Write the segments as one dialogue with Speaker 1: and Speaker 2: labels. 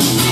Speaker 1: Thank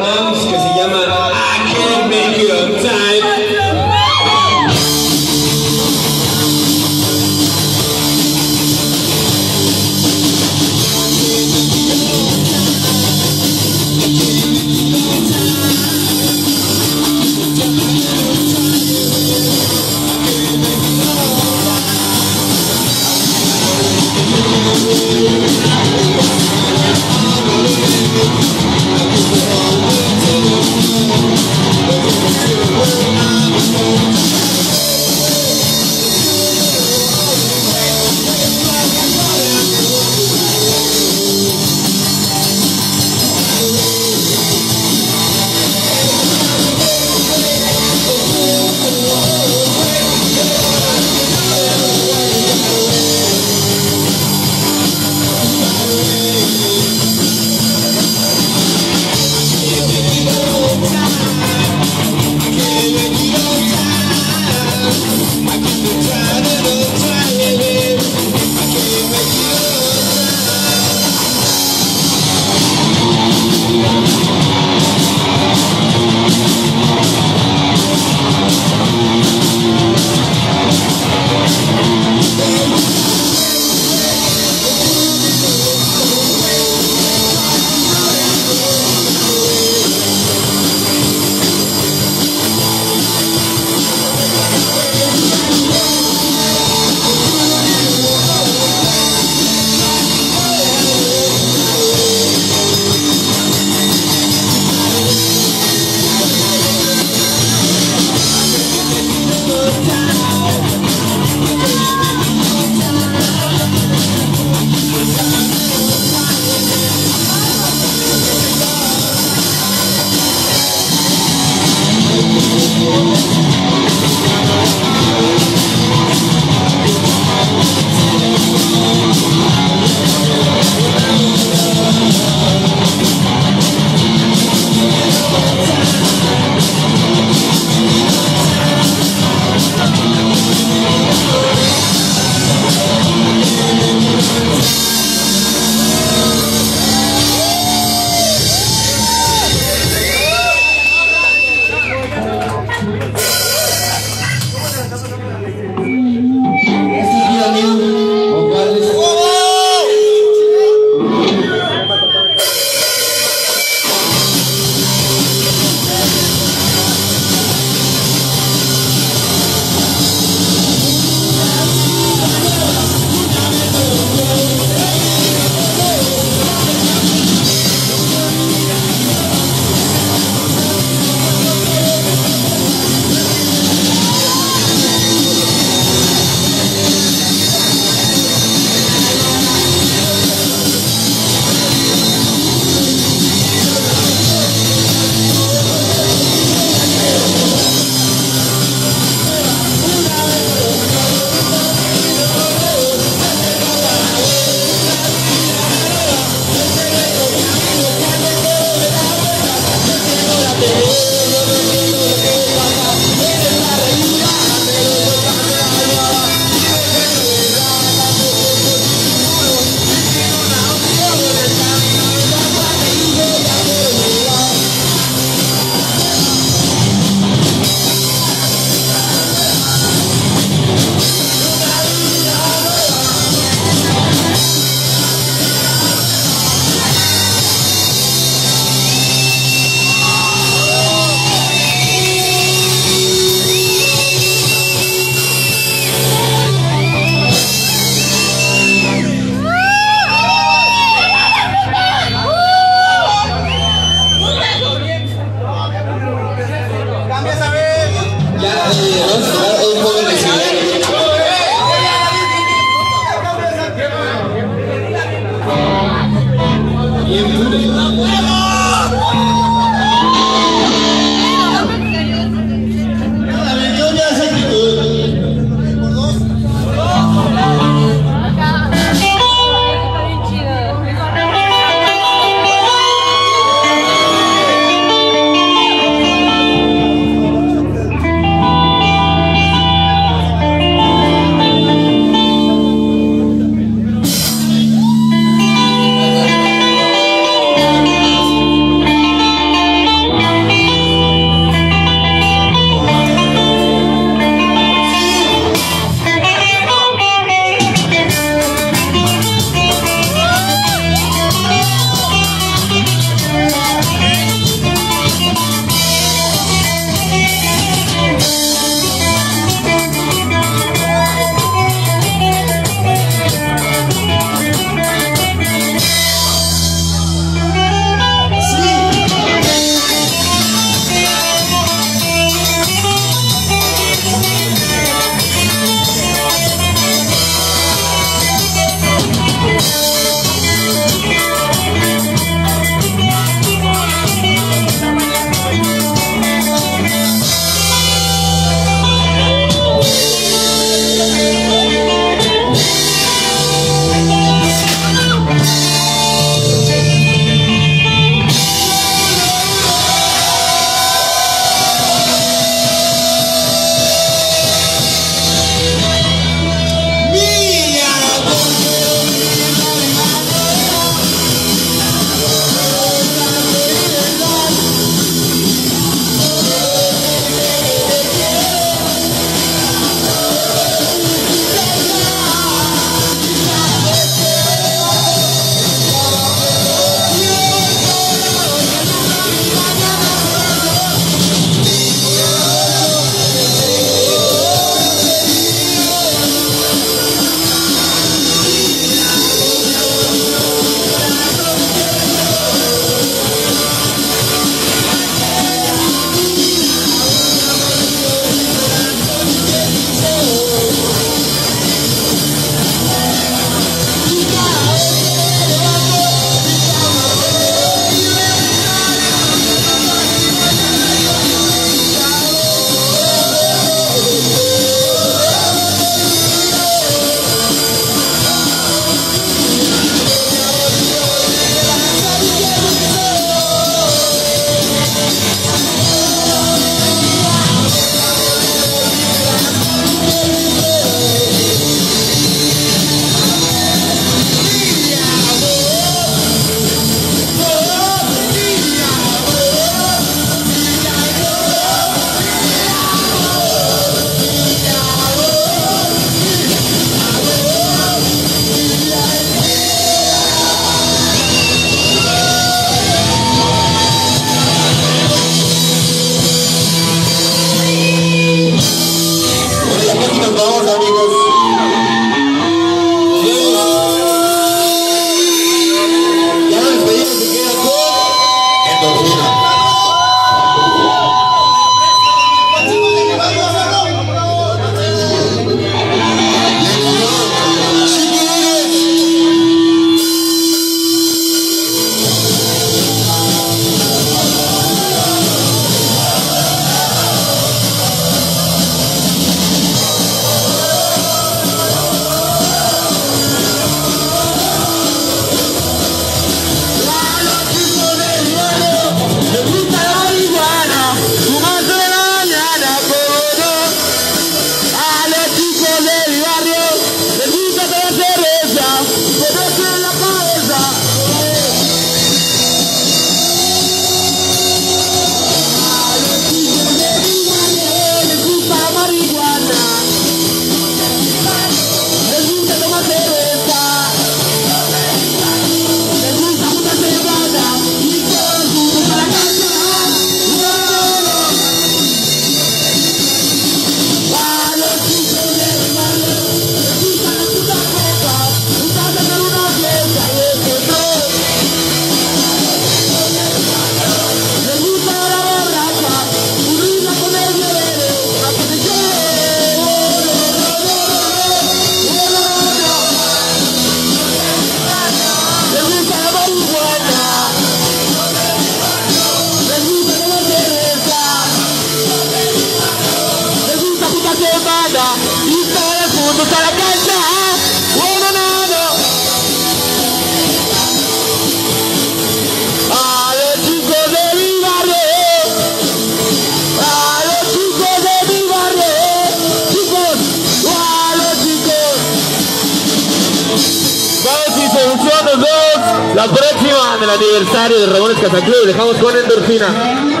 Speaker 1: La próxima en el aniversario de Ramones Casaclub, dejamos con endorfina.